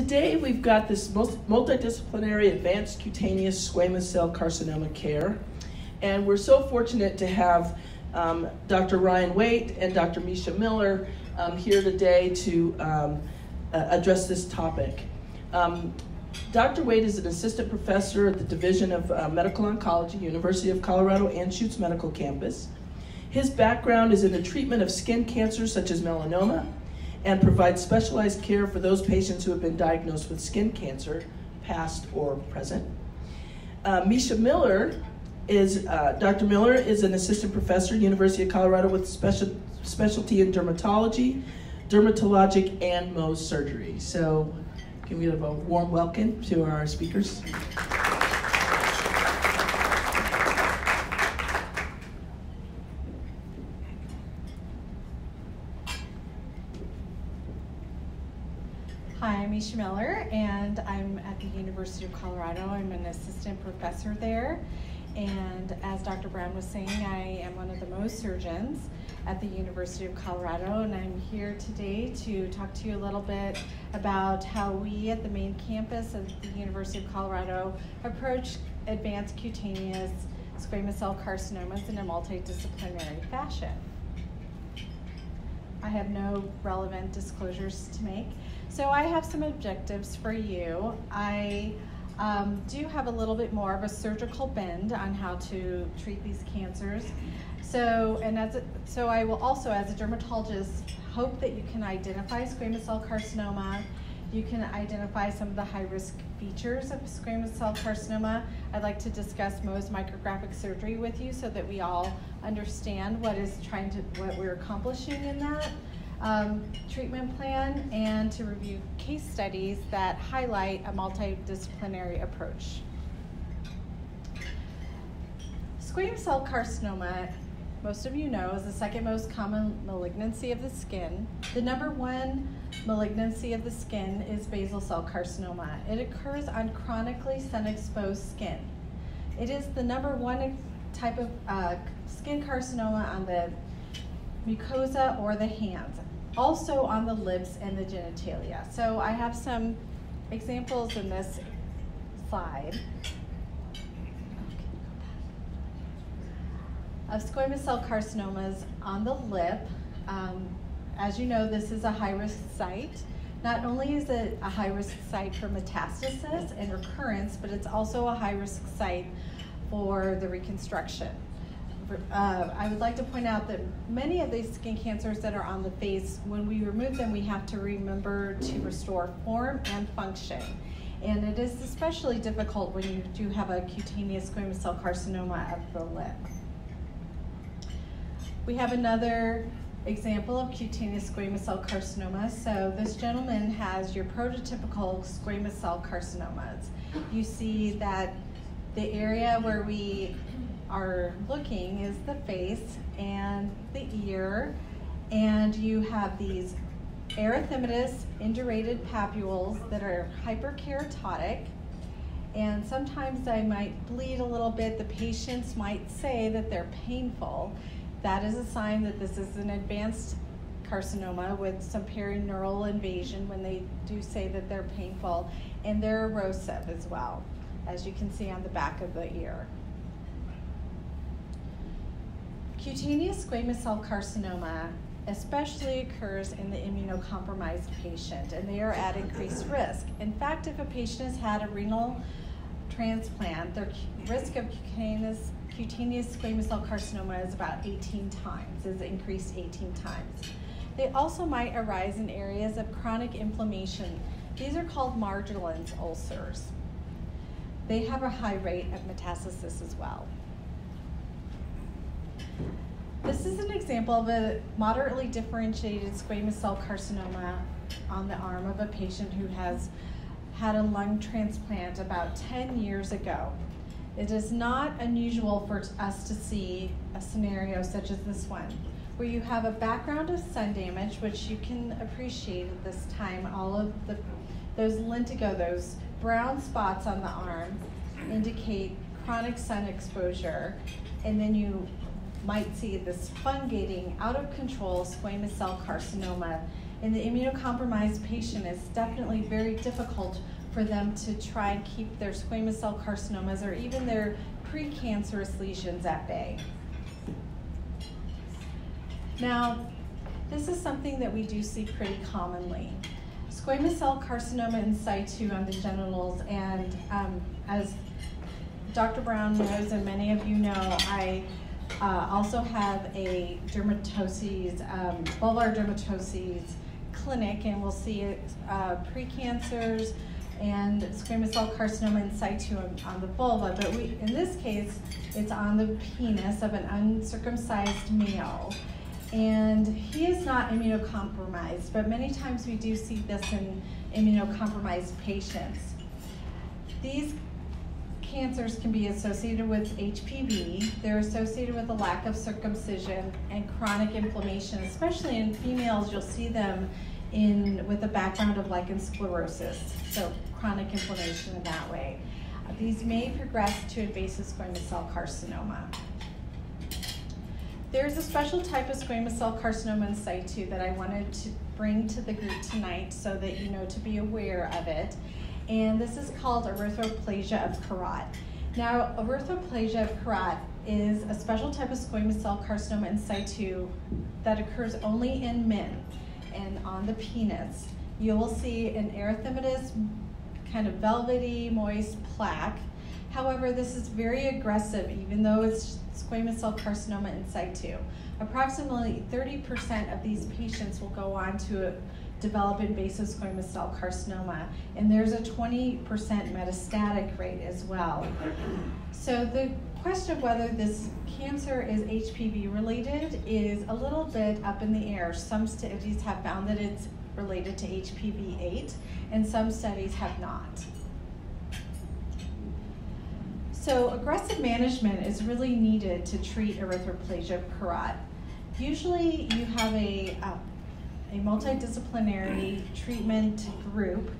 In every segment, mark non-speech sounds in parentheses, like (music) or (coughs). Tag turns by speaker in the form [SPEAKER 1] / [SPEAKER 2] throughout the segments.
[SPEAKER 1] Today we've got this multidisciplinary advanced cutaneous squamous cell carcinoma care, and we're so fortunate to have um, Dr. Ryan Waite and Dr. Misha Miller um, here today to um, uh, address this topic. Um, Dr. Waite is an assistant professor at the Division of uh, Medical Oncology, University of Colorado Anschutz Medical Campus. His background is in the treatment of skin cancers such as melanoma, and provides specialized care for those patients who have been diagnosed with skin cancer, past or present. Uh, Misha Miller is, uh, Dr. Miller is an assistant professor at University of Colorado with special, specialty in dermatology, dermatologic, and Mohs surgery. So can we give a warm welcome to our speakers?
[SPEAKER 2] Miller, and I'm at the University of Colorado. I'm an assistant professor there. And as Dr. Brown was saying, I am one of the Mohs surgeons at the University of Colorado, and I'm here today to talk to you a little bit about how we at the main campus of the University of Colorado approach advanced cutaneous squamous cell carcinomas in a multidisciplinary fashion. I have no relevant disclosures to make. So I have some objectives for you. I um, do have a little bit more of a surgical bend on how to treat these cancers. So, and as a, so I will also, as a dermatologist, hope that you can identify squamous cell carcinoma. You can identify some of the high-risk features of squamous cell carcinoma. I'd like to discuss Mohs micrographic surgery with you so that we all understand what is trying to, what we're accomplishing in that um, treatment plan and to review case studies that highlight a multidisciplinary approach. Squamous cell carcinoma, most of you know, is the second most common malignancy of the skin. The number one malignancy of the skin is basal cell carcinoma. It occurs on chronically sun-exposed skin. It is the number one type of uh, skin carcinoma on the mucosa or the hands also on the lips and the genitalia. So I have some examples in this slide of squamous cell carcinomas on the lip. Um, as you know, this is a high-risk site. Not only is it a high-risk site for metastasis and recurrence, but it's also a high-risk site for the reconstruction uh, I would like to point out that many of these skin cancers that are on the face, when we remove them, we have to remember to restore form and function. And it is especially difficult when you do have a cutaneous squamous cell carcinoma of the lip. We have another example of cutaneous squamous cell carcinoma. So this gentleman has your prototypical squamous cell carcinomas. You see that the area where we are looking is the face and the ear, and you have these erythematous indurated papules that are hyperkeratotic, and sometimes I might bleed a little bit. The patients might say that they're painful. That is a sign that this is an advanced carcinoma with some perineural invasion when they do say that they're painful, and they're erosive as well, as you can see on the back of the ear. Cutaneous squamous cell carcinoma especially occurs in the immunocompromised patient, and they are at increased risk. In fact, if a patient has had a renal transplant, their risk of cutaneous, cutaneous squamous cell carcinoma is about 18 times, is increased 18 times. They also might arise in areas of chronic inflammation. These are called Marjolin's ulcers. They have a high rate of metastasis as well. This is an example of a moderately differentiated squamous cell carcinoma on the arm of a patient who has had a lung transplant about 10 years ago. It is not unusual for us to see a scenario such as this one, where you have a background of sun damage, which you can appreciate at this time. All of the those lentigo, those brown spots on the arm, indicate chronic sun exposure, and then you might see this fungating, out of control squamous cell carcinoma in the immunocompromised patient, it's definitely very difficult for them to try and keep their squamous cell carcinomas or even their precancerous lesions at bay. Now, this is something that we do see pretty commonly. Squamous cell carcinoma in situ on the genitals, and um, as Dr. Brown knows, and many of you know, I uh, also have a dermatoses, um, vulvar dermatoses clinic, and we'll see uh, precancers and squamous cell carcinoma in situ on, on, the vulva. But we, in this case, it's on the penis of an uncircumcised male. And he is not immunocompromised, but many times we do see this in immunocompromised patients. These cancers can be associated with HPV. They're associated with a lack of circumcision and chronic inflammation, especially in females. You'll see them in with a background of lichen sclerosus, so chronic inflammation in that way. Uh, these may progress to invasive squamous cell carcinoma. There's a special type of squamous cell carcinoma in situ that I wanted to bring to the group tonight so that you know to be aware of it and this is called erythroplasia of Queyrat. Now, erythroplasia of Queyrat is a special type of squamous cell carcinoma in situ that occurs only in men and on the penis. You will see an erythematous, kind of velvety, moist plaque. However, this is very aggressive, even though it's squamous cell carcinoma in situ. Approximately 30% of these patients will go on to develop invasive squamous cell carcinoma, and there's a 20% metastatic rate as well. So the question of whether this cancer is HPV related is a little bit up in the air. Some studies have found that it's related to HPV 8, and some studies have not. So aggressive management is really needed to treat erythroplasia of Usually you have a, a a multidisciplinary treatment group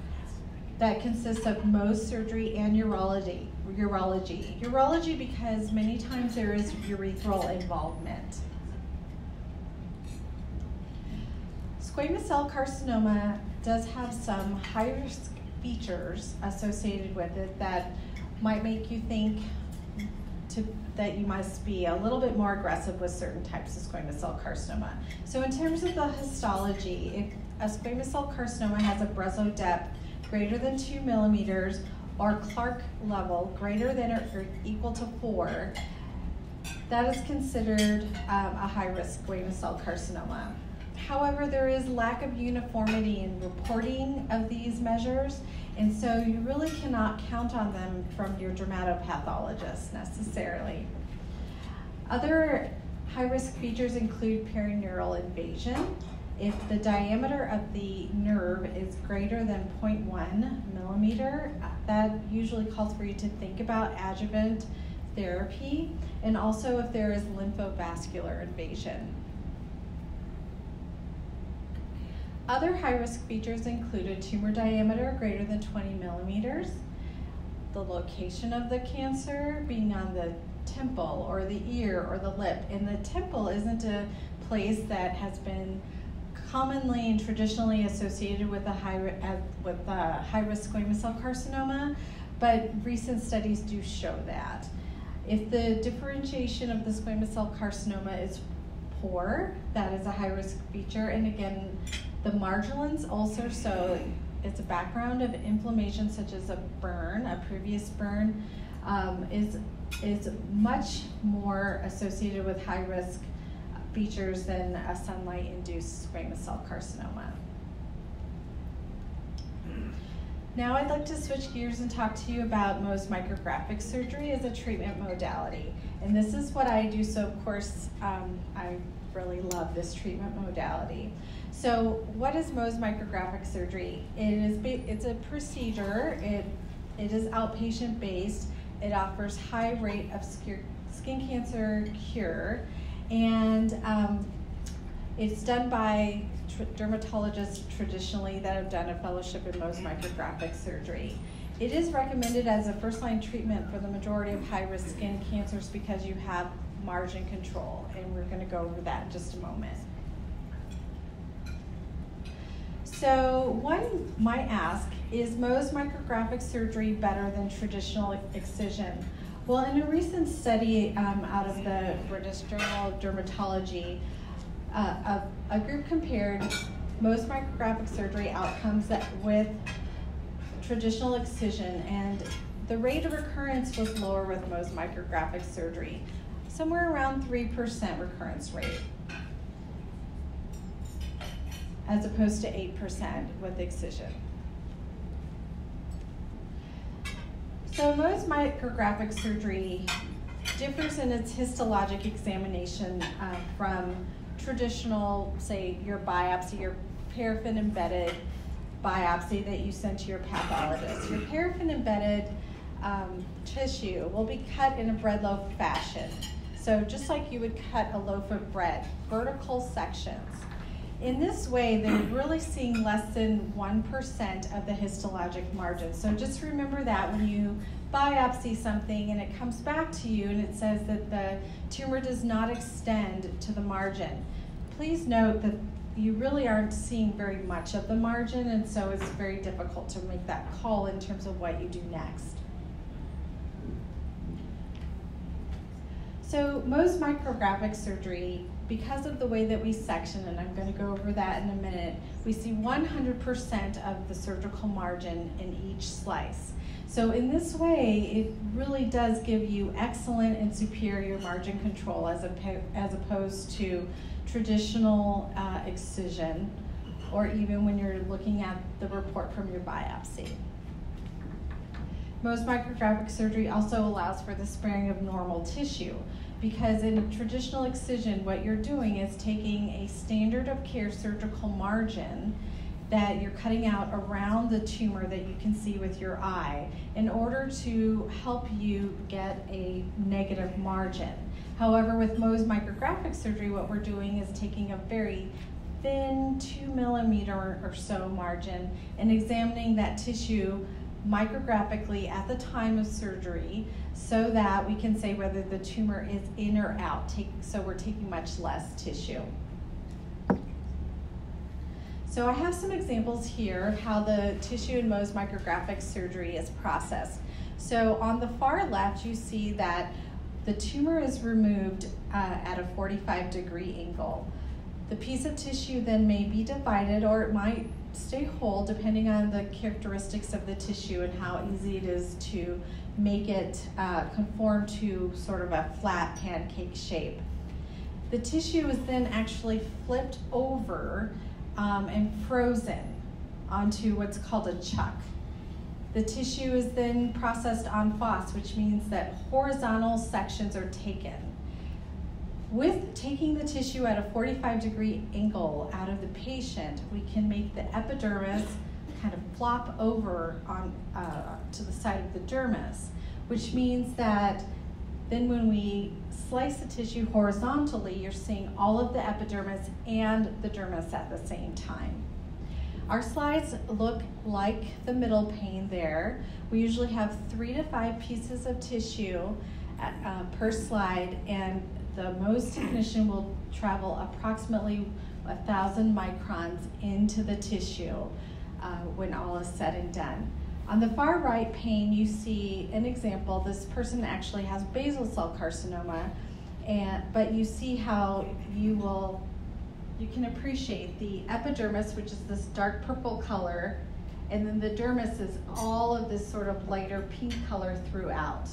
[SPEAKER 2] that consists of Mohs surgery and urology. Urology. Urology because many times there is urethral involvement. Squamous cell carcinoma does have some high risk features associated with it that might make you think to, that you must be a little bit more aggressive with certain types of squamous cell carcinoma. So in terms of the histology, if a squamous cell carcinoma has a Breslow depth greater than two millimeters or Clark level greater than or equal to four, that is considered um, a high-risk squamous cell carcinoma. However, there is lack of uniformity in reporting of these measures, and so you really cannot count on them from your dermatopathologist necessarily. Other high-risk features include perineural invasion. If the diameter of the nerve is greater than 0.1 millimeter, that usually calls for you to think about adjuvant therapy, and also if there is lymphovascular invasion. Other high-risk features included tumor diameter greater than 20 millimeters, the location of the cancer being on the temple or the ear or the lip. And the temple isn't a place that has been commonly and traditionally associated with a high with a high risk squamous cell carcinoma, but recent studies do show that. If the differentiation of the squamous cell carcinoma is poor, that is a high risk feature. And again, the Marjolin's ulcer, so it's a background of inflammation such as a burn, a previous burn, um, is, is much more associated with high risk features than a sunlight induced squamous cell carcinoma. Now I'd like to switch gears and talk to you about Mohs micrographic surgery as a treatment modality. And this is what I do, so of course um, I really love this treatment modality. So what is Mohs micrographic surgery? It is it's a procedure. It it is outpatient based. It offers high rate of skin cancer cure, and um, it's done by tr dermatologists traditionally that have done a fellowship in Mohs micrographic surgery. It is recommended as a first-line treatment for the majority of high-risk skin cancers because you have margin control, and we're going to go over that in just a moment. So one might ask, is Mohs micrographic surgery better than traditional excision? Well, in a recent study um, out of the British Journal of Dermatology, uh, a, a, group compared Mohs micrographic surgery outcomes with traditional excision, and the rate of recurrence was lower with Mohs micrographic surgery, somewhere around 3% recurrence rate, as opposed to 8% with excision. So Mohs micrographic surgery differs in its histologic examination uh, from traditional, say, your biopsy, your paraffin embedded biopsy that you send to your pathologist. Your paraffin embedded um, tissue will be cut in a bread loaf fashion. So just like you would cut a loaf of bread, vertical sections. In this way, they're really seeing less than 1% of the histologic margin. So just remember that when you biopsy something and it comes back to you and it says that the tumor does not extend to the margin, please note that you really aren't seeing very much of the margin and so it's very difficult to make that call in terms of what you do next. So Mohs micrographic surgery because of the way that we section, and I'm going to go over that in a minute, we see 100% of the surgical margin in each slice. So in this way, it really does give you excellent and superior margin control as, as opposed to traditional uh, excision, or even when you're looking at the report from your biopsy. Mohs micrographic surgery also allows for the sparing of normal tissue because in traditional excision, what you're doing is taking a standard of care surgical margin that you're cutting out around the tumor that you can see with your eye in order to help you get a negative margin. However, with Mohs micrographic surgery, what we're doing is taking a very thin two millimeter or so margin and examining that tissue micrographically at the time of surgery so that we can say whether the tumor is in or out. Take, so we're taking much less tissue. So I have some examples here of how the tissue in Mohs micrographic surgery is processed. So on the far left, you see that the tumor is removed uh, at a 45 degree angle. The piece of tissue then may be divided or it might stay whole depending on the characteristics of the tissue and how easy it is to make it uh, conform to sort of a flat pancake shape. The tissue is then actually flipped over um, and frozen onto what's called a chuck. The tissue is then processed en face, which means that horizontal sections are taken. With taking the tissue at a 45 degree angle out of the patient, we can make the epidermis kind of flop over on uh, to the side of the dermis, which means that then when we slice the tissue horizontally, you're seeing all of the epidermis and the dermis at the same time. Our slides look like the middle pane there. We usually have three to five pieces of tissue uh, per slide and the Mohs technician will travel approximately a thousand microns into the tissue uh, when all is said and done. On the far right pane, you see an example. This person actually has basal cell carcinoma, and but you see how you will, you can appreciate the epidermis, which is this dark purple color, and then the dermis is all of this sort of lighter pink color throughout.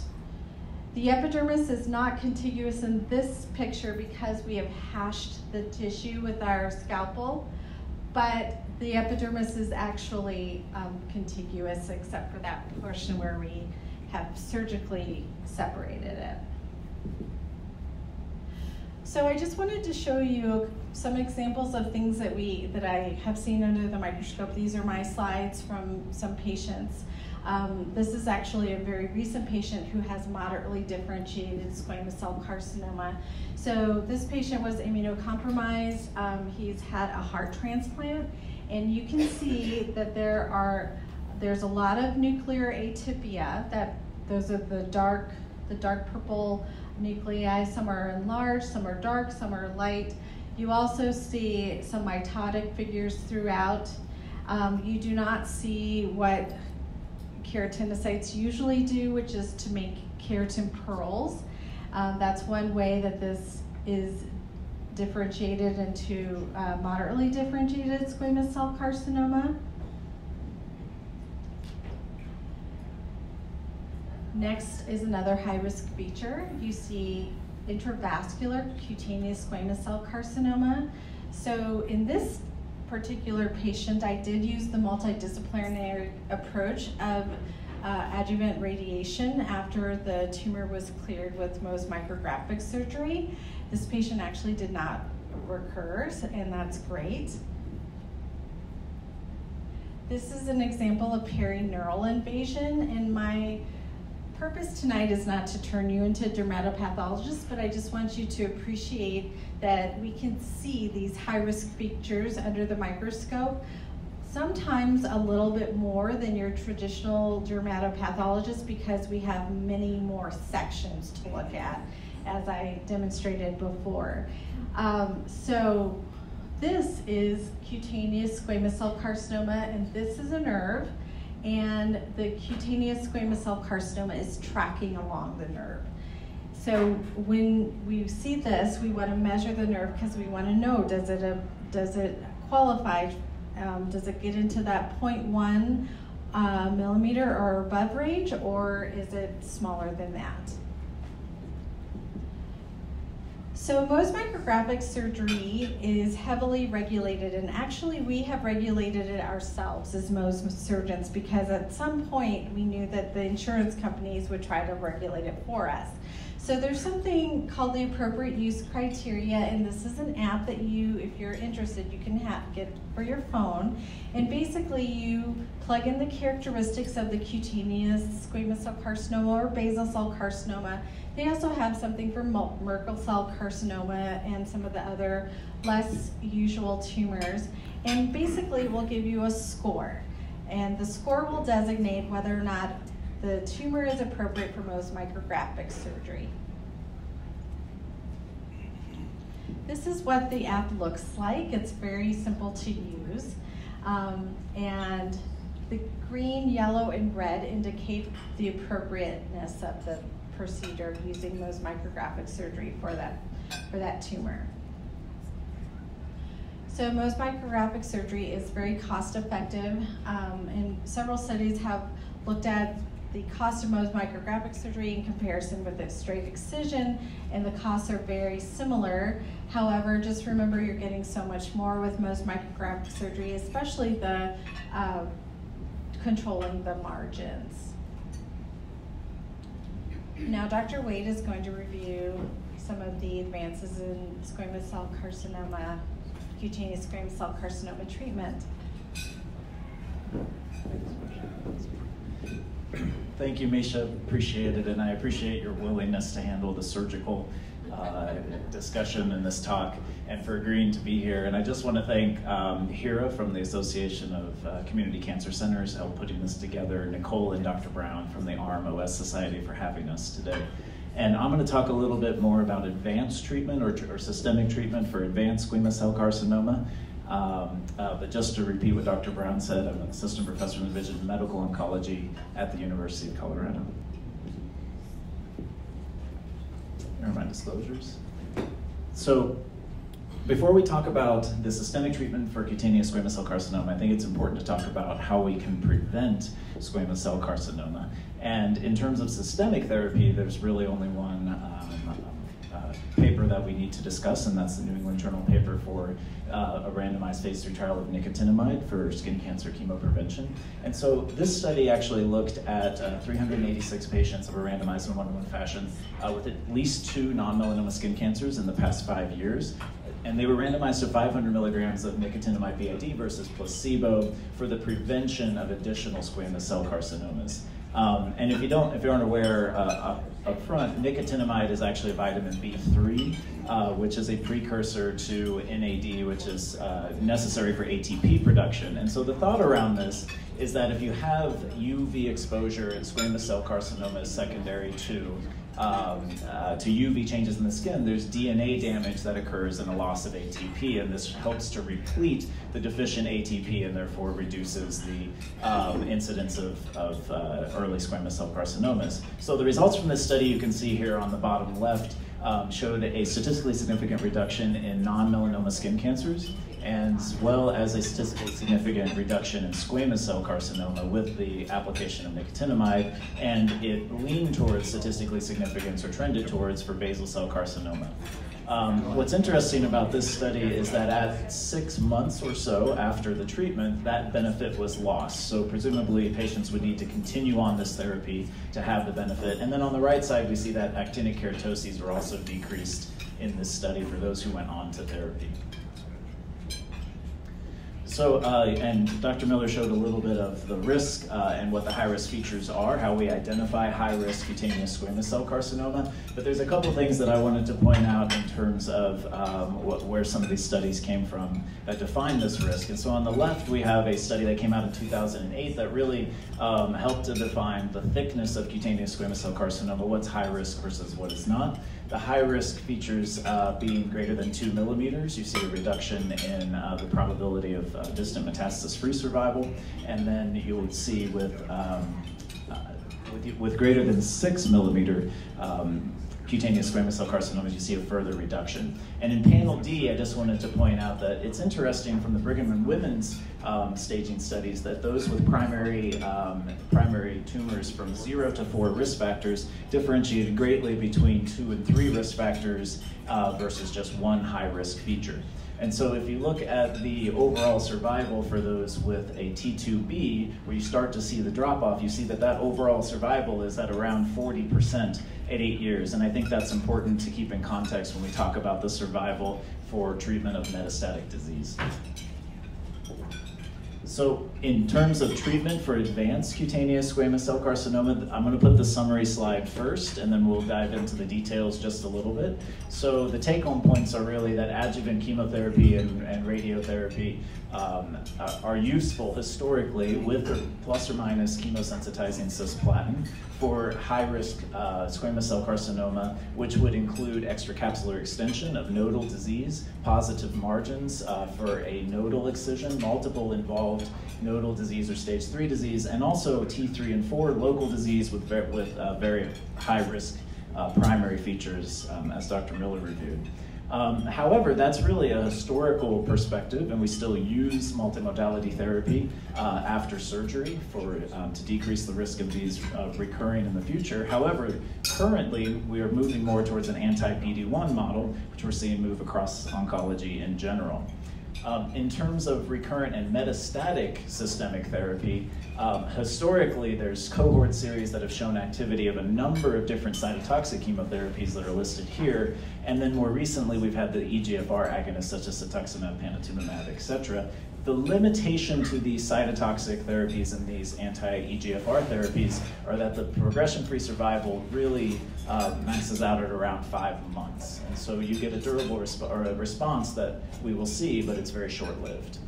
[SPEAKER 2] The epidermis is not contiguous in this picture because we have hashed the tissue with our scalpel, but the epidermis is actually um, contiguous except for that portion where we have surgically separated it. So I just wanted to show you some examples of things that we that I have seen under the microscope. These are my slides from some patients. Um, this is actually a very recent patient who has moderately differentiated squamous cell carcinoma. So this patient was immunocompromised. Um, he's had a heart transplant, and you can see that there are there's a lot of nuclear atypia. That those are the dark the dark purple nuclei. Some are enlarged, some are dark, some are light. You also see some mitotic figures throughout. Um, you do not see what keratinocytes usually do, which is to make keratin pearls. Um, that's one way that this is differentiated into uh, moderately differentiated squamous cell carcinoma. Next is another high-risk feature. You see intravascular cutaneous squamous cell carcinoma. So in this particular patient, I did use the multidisciplinary approach of uh, adjuvant radiation after the tumor was cleared with Mohs micrographic surgery. This patient actually did not recur, and that's great. This is an example of perineural invasion, and my purpose tonight is not to turn you into a dermatopathologists, but I just want you to appreciate that we can see these high-risk features under the microscope, sometimes a little bit more than your traditional dermatopathologist because we have many more sections to look at, as I demonstrated before. Um, so this is cutaneous squamous cell carcinoma, and this is a nerve and the cutaneous squamous cell carcinoma is tracking along the nerve. So when we see this, we want to measure the nerve because we want to know does it uh, does it qualify? Um, does it get into that 0.1 uh, millimeter or above range, or is it smaller than that? So Mohs micrographic surgery is heavily regulated, and actually we have regulated it ourselves as Mohs surgeons because at some point we knew that the insurance companies would try to regulate it for us. So there's something called the appropriate use criteria, and this is an app that you, if you're interested, you can have, get for your phone. And basically you plug in the characteristics of the cutaneous squamous cell carcinoma or basal cell carcinoma. They also have something for Merkel cell carcinoma and some of the other less usual tumors. And basically will give you a score. And the score will designate whether or not the tumor is appropriate for Mohs micrographic surgery. This is what the app looks like. It's very simple to use. Um, and the green, yellow, and red indicate the appropriateness of the procedure using Mohs micrographic surgery for that, for that tumor. So Mohs micrographic surgery is very cost effective um, and several studies have looked at the cost of Mohs micrographic surgery in comparison with a straight excision, and the costs are very similar. However, just remember you're getting so much more with Mohs micrographic surgery, especially the uh, controlling the margins. Now, Dr. Waite is going to review some of the advances in squamous cell carcinoma, cutaneous squamous cell carcinoma treatment. (clears throat)
[SPEAKER 3] Thank you, Misha. Appreciate it, and I appreciate your willingness to handle the surgical uh, discussion in this talk and for agreeing to be here. And I just want to thank um, Hira from the Association of uh, Community Cancer Centers for putting this together, Nicole and Dr. Brown from the RMOS Society for having us today. And I'm going to talk a little bit more about advanced treatment or, or systemic treatment for advanced squamous cell carcinoma. Um, uh, but just to repeat what Dr. Brown said, I'm an assistant professor in the Division of Medical Oncology at the University of Colorado. Here are my disclosures. So before we talk about the systemic treatment for cutaneous squamous cell carcinoma, I think it's important to talk about how we can prevent squamous cell carcinoma. And in terms of systemic therapy, there's really only one uh, paper that we need to discuss, and that's the New England Journal paper for uh, a randomized phase three trial of nicotinamide for skin cancer chemoprevention. And so this study actually looked at uh, 386 patients that were randomized in one-to-one fashion uh, with at least two non-melanoma skin cancers in the past five years. And they were randomized to 500 milligrams of nicotinamide BID versus placebo for the prevention of additional squamous cell carcinomas. Um, and if you don't, if you aren't aware, uh, up front, nicotinamide is actually vitamin B3, uh, which is a precursor to NAD, which is uh, necessary for ATP production. And so the thought around this is that if you have UV exposure and squamous cell carcinoma is secondary to um, uh, to UV changes in the skin, there's DNA damage that occurs and a loss of ATP, and this helps to replete the deficient ATP and therefore reduces the um, incidence of, of uh, early squamous cell carcinomas. So the results from this study you can see here on the bottom left um, showed a statistically significant reduction in non-melanoma skin cancers as well as a statistically significant reduction in squamous cell carcinoma with the application of nicotinamide, and it leaned towards statistically significance or trended towards for basal cell carcinoma. Um, what's interesting about this study is that at six months or so after the treatment, that benefit was lost. So presumably patients would need to continue on this therapy to have the benefit. And then on the right side, we see that actinic keratoses were also decreased in this study for those who went on to therapy. So, uh, and Dr. Miller showed a little bit of the risk uh, and what the high risk features are, how we identify high risk cutaneous squamous cell carcinoma. But there's a couple things that I wanted to point out in terms of um, where some of these studies came from that define this risk. And so on the left, we have a study that came out in 2008 that really um, helped to define the thickness of cutaneous squamous cell carcinoma, what's high risk versus what is not. The high risk features uh, being greater than two millimeters, you see a reduction in uh, the probability of uh, distant metastasis-free survival, and then you would see with, um, uh, with, with, greater than six millimeter um, cutaneous squamous cell carcinomas, you see a further reduction. And in panel D, I just wanted to point out that it's interesting from the Brigham and Women's um, staging studies that those with primary, um, primary tumors from zero to four risk factors differentiated greatly between two and three risk factors uh, versus just one high risk feature. And so if you look at the overall survival for those with a T2B, where you start to see the drop off, you see that that overall survival is at around 40% at eight years. And I think that's important to keep in context when we talk about the survival for treatment of metastatic disease. So in terms of treatment for advanced cutaneous squamous cell carcinoma, I'm going to put the summary slide first, and then we'll dive into the details just a little bit. So the take-home points are really that adjuvant chemotherapy and, and radiotherapy um, are useful historically with or plus or minus chemosensitizing cisplatin for high-risk uh, squamous cell carcinoma, which would include extracapsular extension of nodal disease, positive margins uh, for a nodal excision, multiple involved nodal disease or stage 3 disease, and also T3 and 4 local disease with, with uh, very high-risk uh, primary features, um, as Dr. Miller reviewed. Um, however, that's really a historical perspective, and we still use multimodality therapy uh, after surgery for um, to decrease the risk of these uh, recurring in the future. However, currently we are moving more towards an anti-PD-1 model, which we're seeing move across oncology in general. Um, in terms of recurrent and metastatic systemic therapy, um, historically there's cohort series that have shown activity of a number of different cytotoxic chemotherapies that are listed here, and then more recently we've had the EGFR agonists such as cetuximab, panitumumab, et cetera, the limitation to these cytotoxic therapies and these anti-EGFR therapies are that the progression-free survival really uh, maxes out at around five months. And so you get a durable resp or a response that we will see, but it's very short-lived.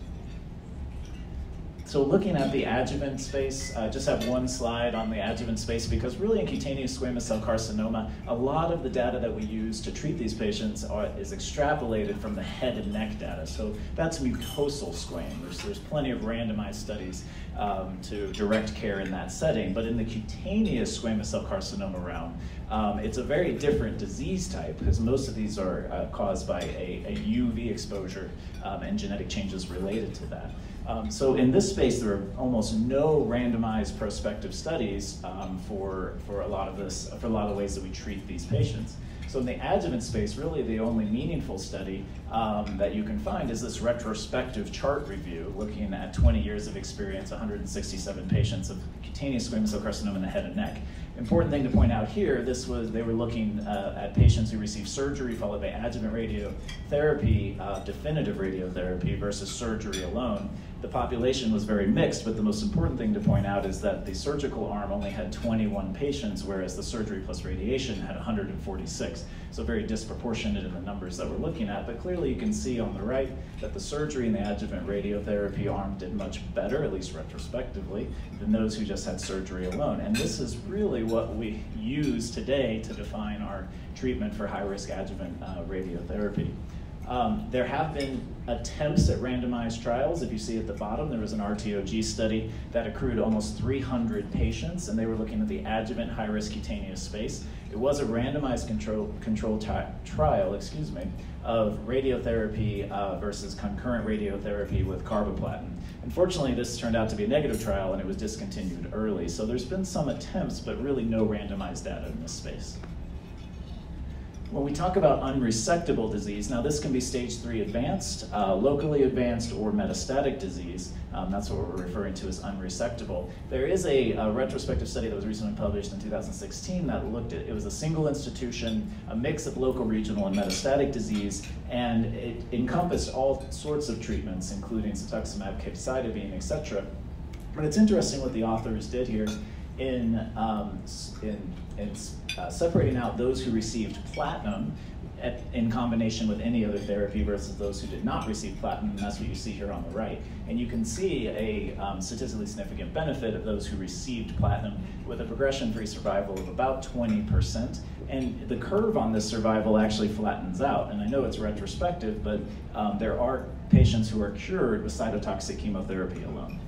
[SPEAKER 3] So looking at the adjuvant space, I uh, just have one slide on the adjuvant space because really in cutaneous squamous cell carcinoma, a lot of the data that we use to treat these patients are, is extrapolated from the head and neck data. So that's mucosal squamous. There's, there's plenty of randomized studies um, to direct care in that setting. But in the cutaneous squamous cell carcinoma realm, um, it's a very different disease type because most of these are uh, caused by a, a UV exposure um, and genetic changes related to that. Um, so in this space, there are almost no randomized prospective studies um, for, for a lot of this, for a lot of ways that we treat these patients. So in the adjuvant space, really the only meaningful study um, that you can find is this retrospective chart review looking at 20 years of experience, 167 patients of cutaneous squamous cell carcinoma in the head and neck. Important thing to point out here, this was, they were looking uh, at patients who received surgery followed by adjuvant radiotherapy, uh, definitive radiotherapy versus surgery alone. The population was very mixed, but the most important thing to point out is that the surgical arm only had 21 patients, whereas the surgery plus radiation had 146. So very disproportionate in the numbers that we're looking at. But clearly you can see on the right that the surgery and the adjuvant radiotherapy arm did much better, at least retrospectively, than those who just had surgery alone. And this is really what we use today to define our treatment for high-risk adjuvant uh, radiotherapy. Um, there have been attempts at randomized trials. If you see at the bottom, there was an RTOG study that accrued almost 300 patients, and they were looking at the adjuvant high-risk cutaneous space. It was a randomized control, control trial, excuse me, of radiotherapy uh, versus concurrent radiotherapy with carboplatin. Unfortunately, this turned out to be a negative trial, and it was discontinued early. So there's been some attempts, but really no randomized data in this space. When we talk about unresectable disease, now this can be stage three advanced, uh, locally advanced, or metastatic disease. Um, that's what we're referring to as unresectable. There is a, a, retrospective study that was recently published in 2016 that looked at, it was a single institution, a mix of local, regional, and metastatic disease, and it encompassed all sorts of treatments, including cetuximab, capecitabine, etc. But it's interesting what the authors did here in, um, in, in uh, separating out those who received platinum at, in combination with any other therapy versus those who did not receive platinum, and that's what you see here on the right. And you can see a um, statistically significant benefit of those who received platinum with a progression-free survival of about 20%. And the curve on this survival actually flattens out. And I know it's retrospective, but um, there are patients who are cured with cytotoxic chemotherapy alone.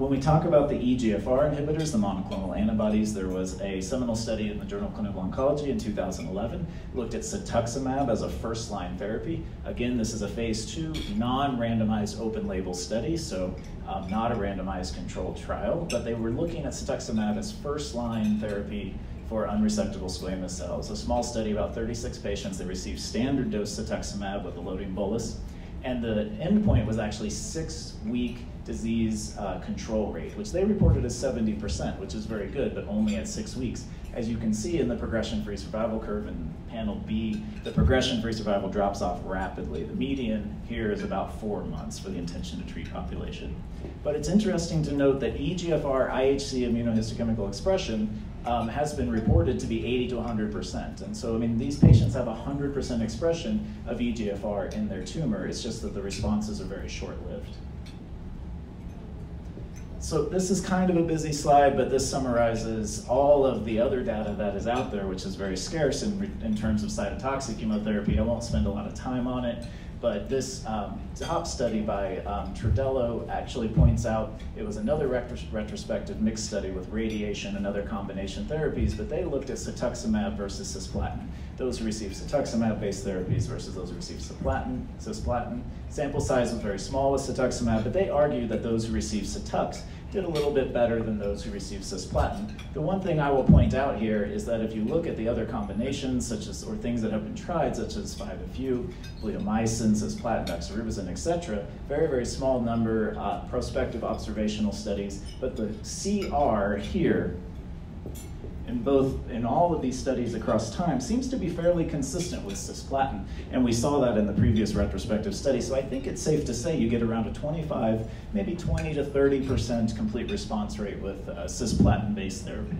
[SPEAKER 3] When we talk about the EGFR inhibitors, the monoclonal antibodies, there was a seminal study in the Journal of Clinical Oncology in 2011, looked at cetuximab as a first-line therapy. Again, this is a phase two, non-randomized open-label study, so um, not a randomized controlled trial, but they were looking at cetuximab as first-line therapy for unresectable squamous cells. A small study, about 36 patients, they received standard dose cetuximab with a loading bolus, and the endpoint was actually six-week disease uh, control rate, which they reported as 70%, which is very good, but only at six weeks. As you can see in the progression-free survival curve in panel B, the progression-free survival drops off rapidly. The median here is about four months for the intention to treat population. But it's interesting to note that EGFR IHC immunohistochemical expression um, has been reported to be 80 to 100%. And so, I mean, these patients have 100% expression of EGFR in their tumor. It's just that the responses are very short-lived. So this is kind of a busy slide, but this summarizes all of the other data that is out there, which is very scarce in, in terms of cytotoxic chemotherapy. I won't spend a lot of time on it, but this um, top study by um, Trodello actually points out it was another retros retrospective mixed study with radiation and other combination therapies, but they looked at cetuximab versus cisplatin. Those who received cetuximab-based therapies versus those who received cisplatin, cisplatin. Sample size was very small with cetuximab, but they argued that those who received cetux did a little bit better than those who received cisplatin. The one thing I will point out here is that if you look at the other combinations, such as, or things that have been tried, such as 5-FU, bleomycin, cisplatin, doxorubicin, etc., very, very small number uh, prospective observational studies, but the CR here in both in all of these studies across time seems to be fairly consistent with cisplatin, and we saw that in the previous retrospective study. So I think it's safe to say you get around a 25, maybe 20 to 30 percent complete response rate with uh, cisplatin-based therapy.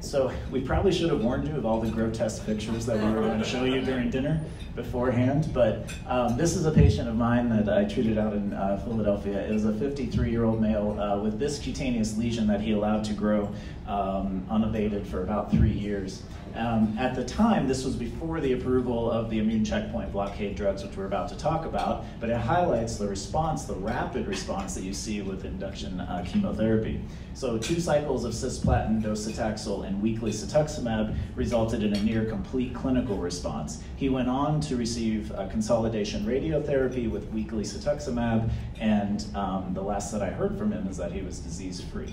[SPEAKER 3] So we probably should have warned you of all the grotesque pictures that we were going to show you during dinner beforehand, but um, this is a patient of mine that I treated out in uh, Philadelphia. It was a 53-year-old male uh, with this cutaneous lesion that he allowed to grow um, unabated for about three years. Um, at the time, this was before the approval of the immune checkpoint blockade drugs, which we're about to talk about, but it highlights the response, the rapid response that you see with induction uh, chemotherapy. So two cycles of cisplatin, docetaxel, and weekly cetuximab resulted in a near complete clinical response. He went on to receive consolidation radiotherapy with weekly cetuximab, and um, the last that I heard from him is that he was disease-free.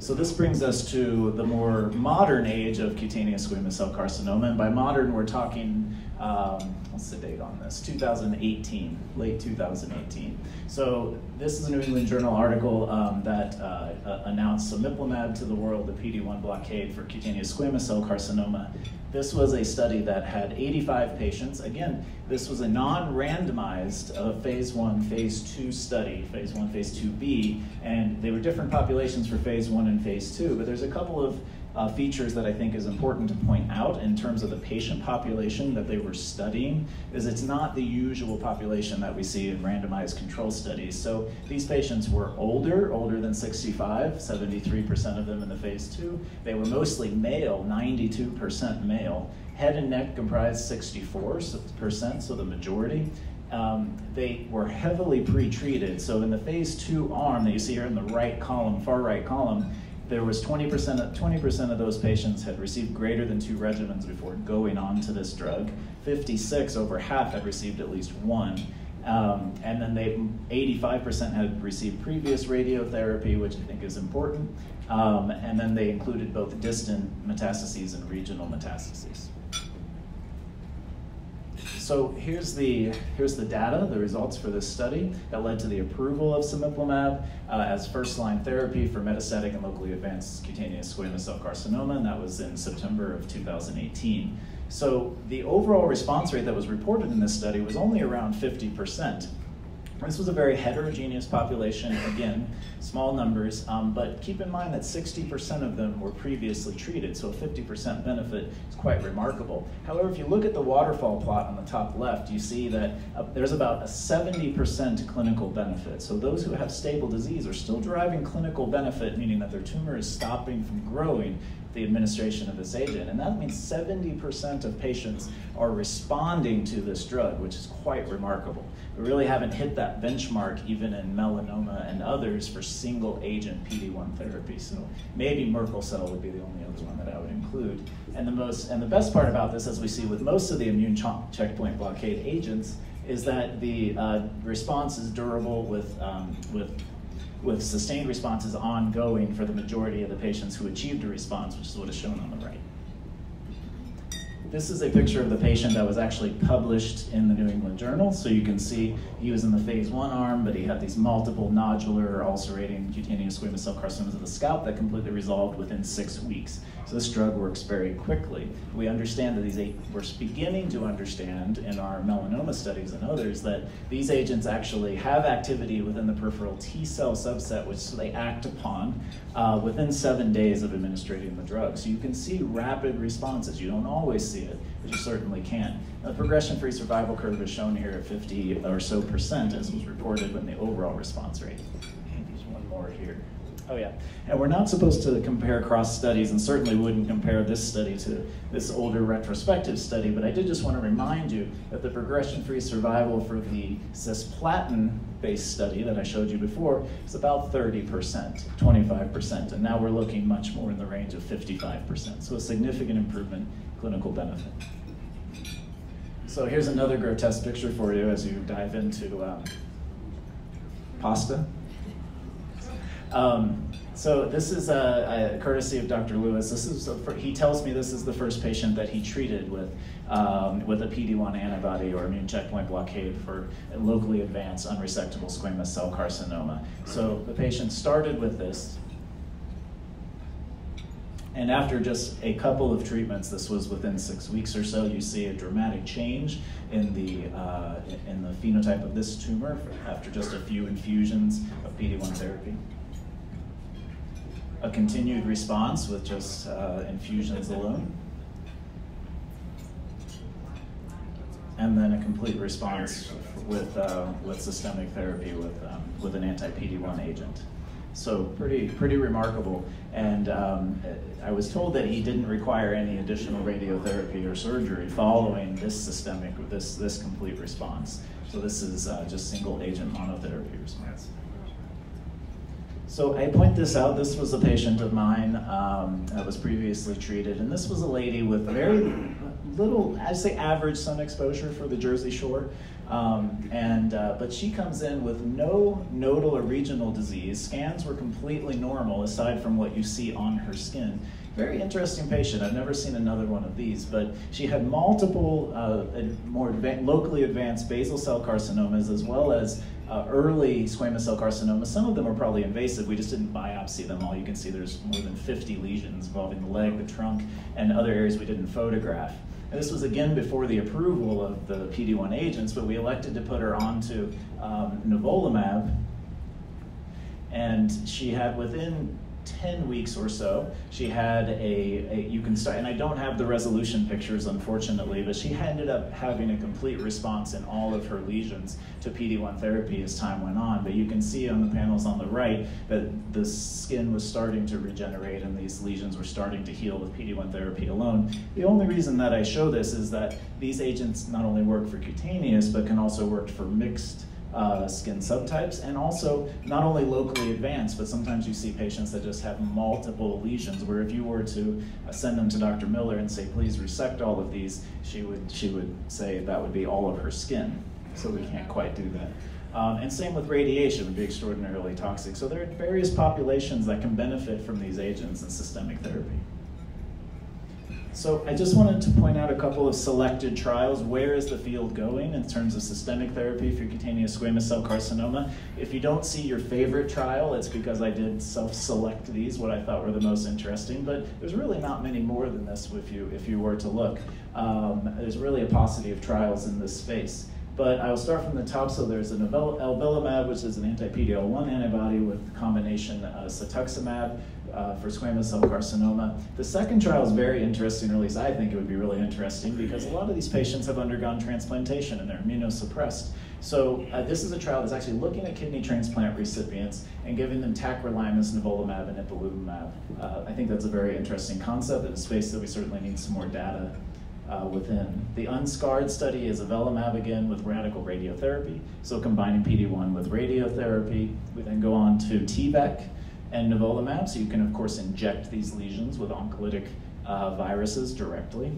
[SPEAKER 3] So this brings us to the more modern age of cutaneous squamous cell carcinoma, and by modern we're talking um, what's the date on this? 2018, late 2018. So this is a New England Journal article um, that uh, uh, announced cemiplimab to the world, the PD-1 blockade for cutaneous squamous cell carcinoma. This was a study that had 85 patients. Again, this was a non-randomized uh, phase one, phase two study, phase one, phase 2B, and they were different populations for phase one and phase two, but there's a couple of uh, features that I think is important to point out in terms of the patient population that they were studying is it's not the usual population that we see in randomized control studies. So these patients were older, older than 65, 73% of them in the phase two. They were mostly male, 92% male. Head and neck comprised 64%, so the majority. Um, they were heavily pre-treated. So in the phase two arm that you see here in the right column, far right column, there was 20% of, 20% of those patients had received greater than two regimens before going on to this drug. 56, over half, had received at least one. Um, and then they 85% had received previous radiotherapy, which I think is important. Um, and then they included both distant metastases and regional metastases. So here's the, here's the data, the results for this study that led to the approval of cemiplimab uh, as first-line therapy for metastatic and locally advanced cutaneous squamous cell carcinoma, and that was in September of 2018. So the overall response rate that was reported in this study was only around 50%. This was a very heterogeneous population, again, small numbers, um, but keep in mind that 60% of them were previously treated, so a 50% benefit is quite remarkable. However, if you look at the waterfall plot on the top left, you see that uh, there's about a 70% clinical benefit. So those who have stable disease are still deriving clinical benefit, meaning that their tumor is stopping from growing the administration of this agent. And that means 70% of patients are responding to this drug, which is quite remarkable. We really haven't hit that benchmark even in melanoma and others for single agent PD-1 therapy. So maybe Merkel cell would be the only other one that I would include. And the most and the best part about this, as we see with most of the immune checkpoint blockade agents, is that the uh, response is durable with, um, with with sustained responses ongoing for the majority of the patients who achieved a response, which is what is shown on the right. This is a picture of the patient that was actually published in the New England Journal. So you can see he was in the phase one arm, but he had these multiple nodular ulcerating cutaneous squamous cell carcinomas of the scalp that completely resolved within six weeks. So this drug works very quickly. We understand that these, we're beginning to understand in our melanoma studies and others that these agents actually have activity within the peripheral T cell subset, which they act upon uh, within seven days of administering the drug. So you can see rapid responses. You don't always see it, but you certainly can. The progression-free survival curve is shown here at 50 or so percent, as was reported when the overall response rate. There's one more here. Oh yeah, and we're not supposed to compare cross studies and certainly wouldn't compare this study to this older retrospective study, but I did just want to remind you that the progression-free survival for the cisplatin-based study that I showed you before is about 30%, 25%, and now we're looking much more in the range of 55%, so a significant improvement clinical benefit. So here's another grotesque picture for you as you dive into um, pasta. Um, so this is a, a, courtesy of Dr. Lewis. This is a, he tells me this is the first patient that he treated with um, with a PD-1 antibody or immune checkpoint blockade for locally advanced unresectable squamous cell carcinoma. So the patient started with this, and after just a couple of treatments, this was within six weeks or so, you see a dramatic change in the, uh, in the phenotype of this tumor after just a few infusions of PD-1 therapy a continued response with just uh, infusions alone. And then a complete response with, uh, with systemic therapy with, um, with an anti-PD-1 agent. So pretty, pretty remarkable. And um, I was told that he didn't require any additional radiotherapy or surgery following this systemic, this, this complete response. So this is uh, just single agent monotherapy response. So I point this out. This was a patient of mine um, that was previously treated, and this was a lady with very little, I'd say, average sun exposure for the Jersey Shore. Um, and uh, but she comes in with no nodal or regional disease. Scans were completely normal, aside from what you see on her skin. very interesting patient. I've never seen another one of these, but she had multiple uh, more locally advanced basal cell carcinomas as well as uh, early squamous cell carcinoma, Some of them are probably invasive. We just didn't biopsy them all. You can see there's more than 50 lesions involving the leg, the trunk, and other areas we didn't photograph. And this was again before the approval of the PD-1 agents, but we elected to put her onto um, nivolumab, and she had within 10 weeks or so, she had a, a, you can start, and I don't have the resolution pictures unfortunately, but she ended up having a complete response in all of her lesions to PD-1 therapy as time went on. But you can see on the panels on the right that the skin was starting to regenerate and these lesions were starting to heal with PD-1 therapy alone. The only reason that I show this is that these agents not only work for cutaneous, but can also work for mixed uh, skin subtypes, and also not only locally advanced, but sometimes you see patients that just have multiple lesions. Where if you were to uh, send them to Dr. Miller and say, "Please resect all of these," she would she would say that would be all of her skin. So we can't quite do that. Um, and same with radiation would be extraordinarily toxic. So there are various populations that can benefit from these agents and systemic therapy. So I just wanted to point out a couple of selected trials. Where is the field going in terms of systemic therapy for cutaneous squamous cell carcinoma? If you don't see your favorite trial, it's because I did self-select these, what I thought were the most interesting, but there's really not many more than this if you, if you were to look. Um, there's really a paucity of trials in this space. But I will start from the top. So there's an avelumab, which is an anti-PD-L1 antibody with combination uh, cetuximab uh, for squamous cell carcinoma. The second trial is very interesting, or at least I think it would be really interesting, because a lot of these patients have undergone transplantation and they're immunosuppressed. So uh, this is a trial that's actually looking at kidney transplant recipients and giving them tacrolimus, nivolumab, and ipilimumab. Uh, I think that's a very interesting concept in a space that we certainly need some more data uh, within. The UNSCARRed study is avelumab again with radical radiotherapy, so combining PD-1 with radiotherapy. We then go on to T-VEC and nivolumab, so you can of course inject these lesions with oncolytic uh, viruses directly.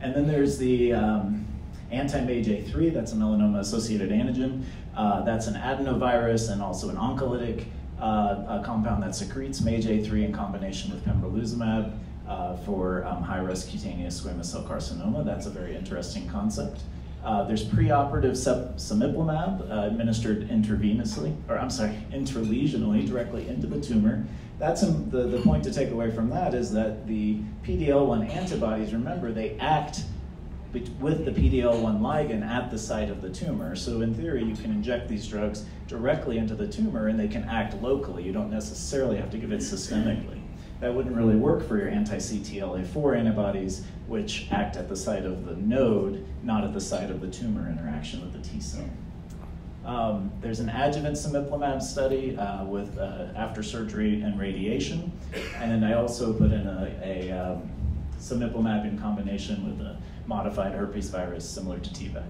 [SPEAKER 3] And then there's the um, anti-MAGE-A3, that's a melanoma-associated antigen. Uh, that's an adenovirus and also an oncolytic uh, compound that secretes MAGE-A3 in combination with pembrolizumab uh, for um, high-risk cutaneous squamous cell carcinoma. That's a very interesting concept. Uh, there's preoperative cemiplimab uh, administered intravenously, or I'm sorry, intralesionally, directly into the tumor. That's the, the point to take away from that is that the PD-L1 antibodies, remember, they act with the PD-L1 ligand at the site of the tumor. So in theory, you can inject these drugs directly into the tumor and they can act locally. You don't necessarily have to give it systemically that wouldn't really work for your anti-CTLA4 antibodies, which act at the site of the node, not at the site of the tumor interaction with the T cell. Um, there's an adjuvant cemiplimab study uh, with uh, after surgery and radiation, and I also put in a, a um, in combination with a modified herpes virus similar to T-VEC.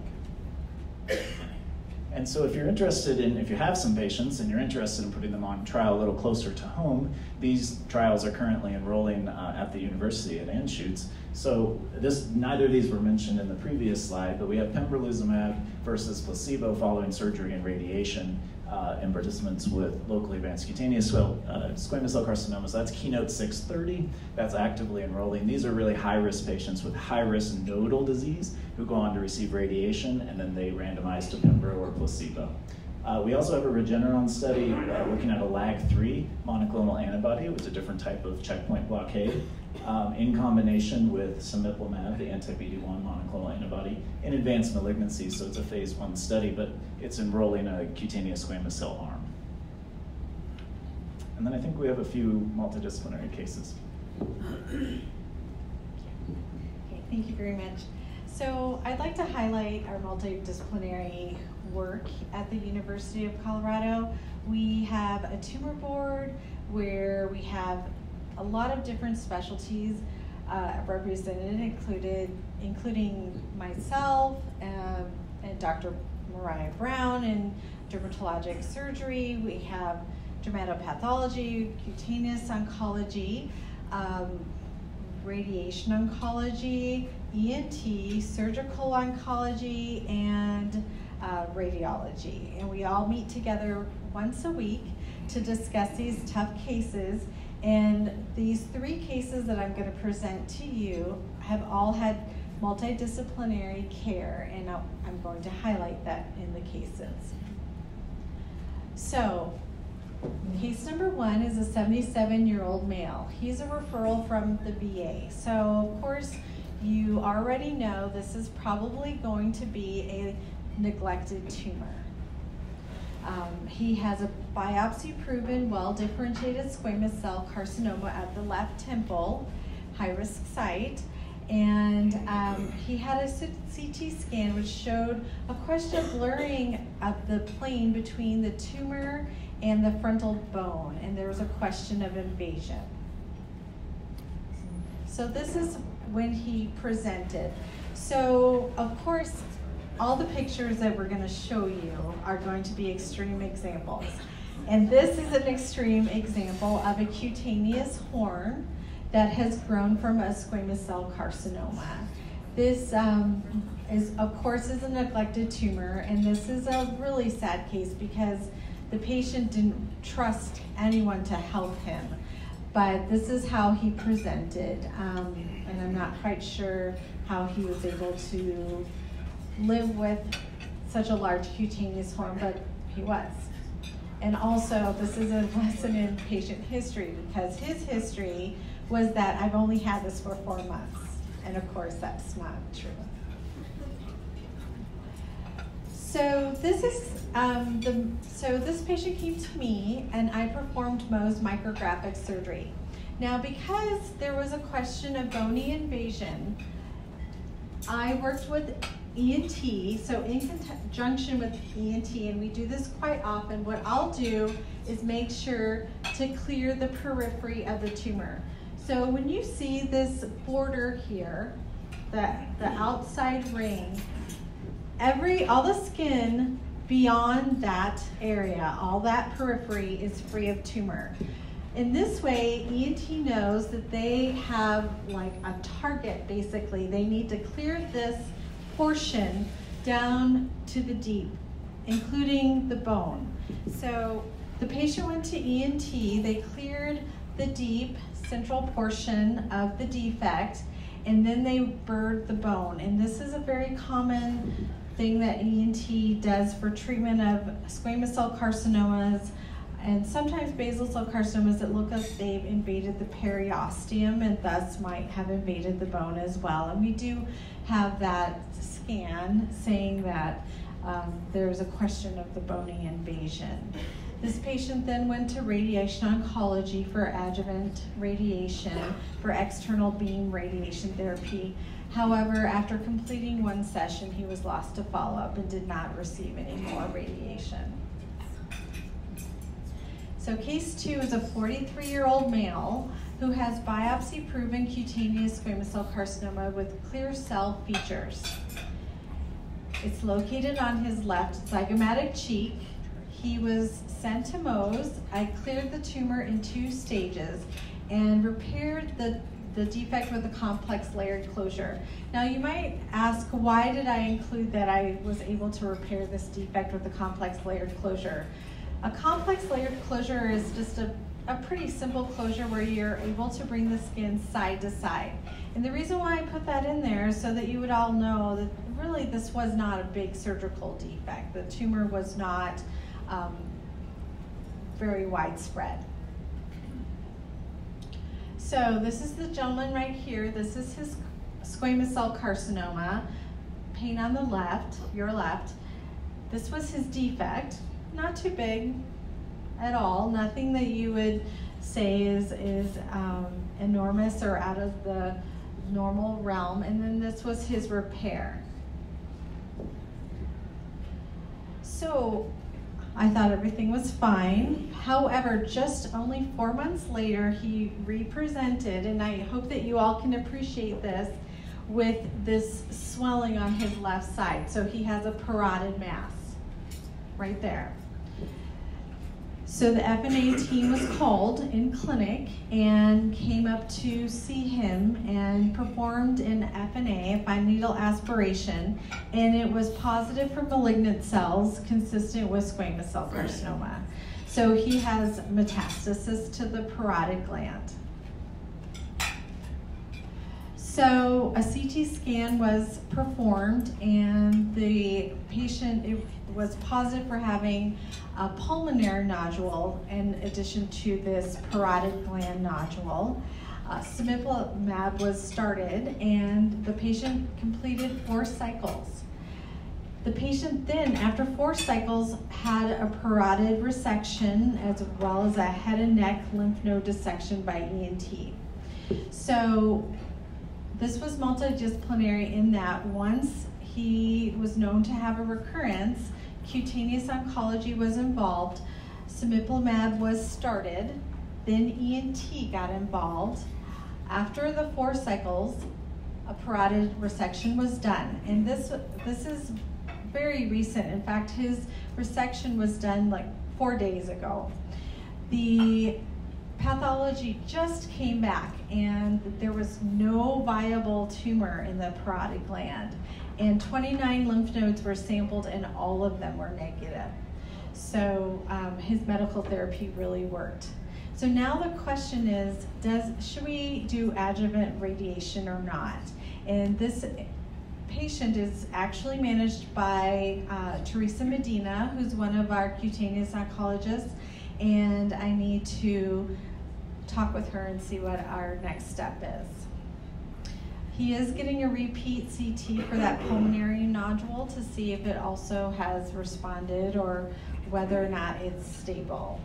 [SPEAKER 3] And so if you're interested in, if you have some patients and you're interested in putting them on trial a little closer to home, these trials are currently enrolling uh, at the university at Anschutz. So this, neither of these were mentioned in the previous slide, but we have pembrolizumab versus placebo following surgery and radiation uh, in participants with locally advanced cutaneous uh, squamous cell carcinoma. So that's Keynote 630. That's actively enrolling. These are really high-risk patients with high-risk nodal disease who go on to receive radiation, and then they randomize to pembro or placebo. Uh, we also have a Regeneron study uh, looking at a LAG3 monoclonal antibody. It was a different type of checkpoint blockade um, in combination with cemiplimab, the anti-PD-1 monoclonal antibody, in advanced malignancies. So it's a phase one study, but it's enrolling a cutaneous squamous cell arm. And then I think we have a few multidisciplinary cases. (coughs)
[SPEAKER 2] Okay, thank you very much. So I'd like to highlight our multidisciplinary work at the University of Colorado. We have a tumor board where we have a lot of different specialties uh, represented, included, including myself um, and Dr. Mariah Brown in dermatologic surgery. We have dermatopathology, cutaneous oncology, um, radiation oncology, ENT, surgical oncology, and uh, radiology. And we all meet together once a week to discuss these tough cases And these three cases that I'm going to present to you have all had multidisciplinary care, and I'm going to highlight that in the cases. So, case number one is a 77 year old male. He's a referral from the VA. So, of course, you already know this is probably going to be a neglected tumor. Um, he has a biopsy proven well differentiated squamous cell carcinoma at the left temple, high risk site. And um, he had a CT scan which showed a question of blurring of the plane between the tumor and the frontal bone, and there was a question of invasion. So this is when he presented. So, of course, all the pictures that we're going to show you are going to be extreme examples. And this is an extreme example of a cutaneous horn that has grown from a squamous cell carcinoma. This um, is, of course, is a neglected tumor, and this is a really sad case because the patient didn't trust anyone to help him. But this is how he presented, um, and I'm not quite sure how he was able to live with such a large cutaneous horn, but he was. And also, this is a (laughs) lesson in patient history because his history was that I've only had this for four months. And of course, that's not true. So this is um, the so this patient came to me and I performed Mohs micrographic surgery. Now because there was a question of bony invasion, I worked with ENT, so in conjunction with ENT, and we do this quite often, what I'll do is make sure to clear the periphery of the tumor. So when you see this border here, the, the outside ring, every, all the skin beyond that area, all that periphery is free of tumor. In this way, ENT knows that they have like a target basically. They need to clear this portion down to the deep, including the bone. So the patient went to ENT, they cleared the deep central portion of the defect, and then they burred the bone. And this is a very common thing that ENT does for treatment of squamous cell carcinomas and sometimes basal cell carcinomas that look like they've invaded the periosteum and thus might have invaded the bone as well. And we do have that scan saying that um, there's a question of the bony invasion. This patient then went to radiation oncology for adjuvant radiation for external beam radiation therapy. However, after completing one session, he was lost to follow up and did not receive any more radiation. So, case two is a 43 year old male who has biopsy proven cutaneous squamous cell carcinoma with clear cell features. It's located on his left zygomatic cheek he was sent to Mohs. I cleared the tumor in two stages and repaired the, the defect with a complex layered closure. Now you might ask, why did I include that I was able to repair this defect with a complex layered closure? A complex layered closure is just a, a pretty simple closure where you're able to bring the skin side to side. And the reason why I put that in there is so that you would all know that really this was not a big surgical defect. The tumor was not um, very widespread. So this is the gentleman right here. This is his squamous cell carcinoma. Pain on the left, your left. This was his defect. Not too big at all. Nothing that you would say is, is um, enormous or out of the normal realm. And then this was his repair. So I thought everything was fine. However, just only four months later, he represented, and I hope that you all can appreciate this, with this swelling on his left side. So he has a parotid mass right there. So the FNA team was called in clinic and came up to see him and performed an FNA, a fine needle aspiration, and it was positive for malignant cells consistent with squamous cell carcinoma. So he has metastasis to the parotid gland. So a CT scan was performed and the patient was positive for having a pulmonary nodule in addition to this parotid gland nodule. Uh, cemiplimab was started and the patient completed four cycles. The patient then, after four cycles, had a parotid resection as well as a head and neck lymph node dissection by ENT. So this was multidisciplinary in that once he was known to have a recurrence, cutaneous oncology was involved, cemiplimab was started, then ENT got involved. After the four cycles, a parotid resection was done. And this, this is very recent. In fact, his resection was done like four days ago. The pathology just came back and there was no viable tumor in the parotid gland and 29 lymph nodes were sampled and all of them were negative. So um, his medical therapy really worked. So now the question is, does should we do adjuvant radiation or not? And this patient is actually managed by uh, Teresa Medina, who's one of our cutaneous oncologists, and I need to talk with her and see what our next step is. He is getting a repeat CT for that pulmonary nodule to see if it also has responded or whether or not it's stable.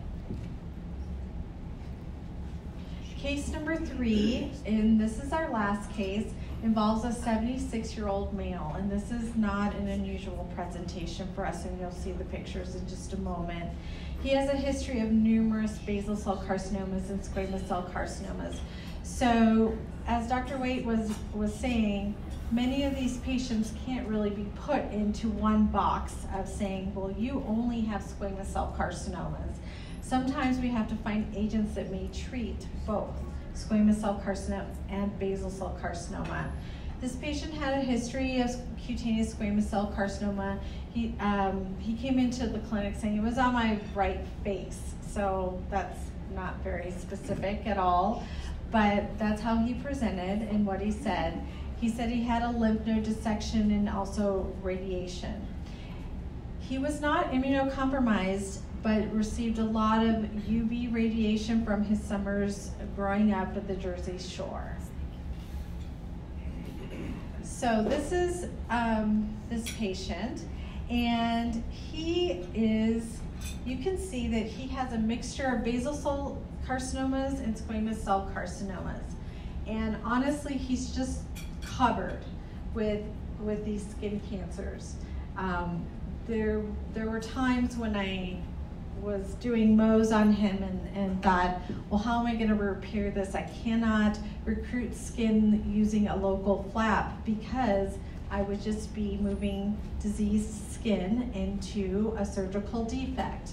[SPEAKER 2] Case number three, and this is our last case, involves a 76 year old male, and this is not an unusual presentation for us, and you'll see the pictures in just a moment. He has a history of numerous basal cell carcinomas and squamous cell carcinomas. So, as Dr. Waite was, was saying, many of these patients can't really be put into one box of saying, well, you only have squamous cell carcinomas. Sometimes we have to find agents that may treat both squamous cell carcinoma and basal cell carcinoma. This patient had a history of cutaneous squamous cell carcinoma. He, um, he came into the clinic saying it was on my right face, so that's not very specific at all, but that's how he presented and what he said. He said he had a lymph node dissection and also radiation. He was not immunocompromised but received a lot of UV radiation from his summers growing up at the Jersey Shore. So this is um, this patient, and he is, you can see that he has a mixture of basal cell carcinomas and squamous cell carcinomas. And honestly, he's just covered with, with these skin cancers. Um, there, there were times when I was doing Mohs on him and, and thought, well, how am I going to repair this? I cannot recruit skin using a local flap because I would just be moving diseased skin into a surgical defect.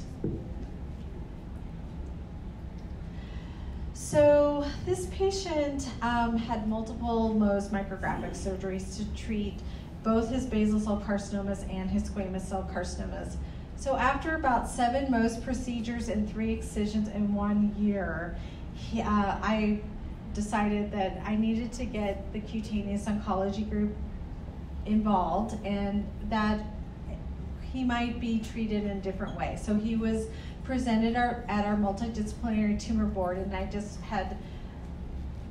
[SPEAKER 2] So this patient um, had multiple Mohs micrographic surgeries to treat both his basal cell carcinomas and his squamous cell carcinomas. So after about seven Mohs procedures and three excisions in one year, he, uh, I decided that I needed to get the cutaneous oncology group involved and that he might be treated in a different way. So he was presented our, at our multidisciplinary tumor board and I just had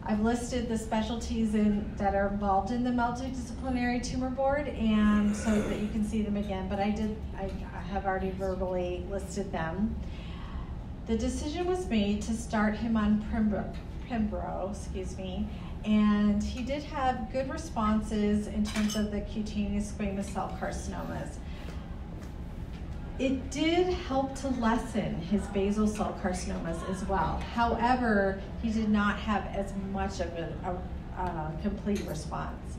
[SPEAKER 2] I've listed the specialties in, that are involved in the multidisciplinary tumor board and so that you can see them again, but I did, I, I have already verbally listed them. The decision was made to start him on Pembro, Pembro, excuse me, and he did have good responses in terms of the cutaneous squamous cell carcinomas. It did help to lessen his basal cell carcinomas as well. However, he did not have as much of a, a, a complete response.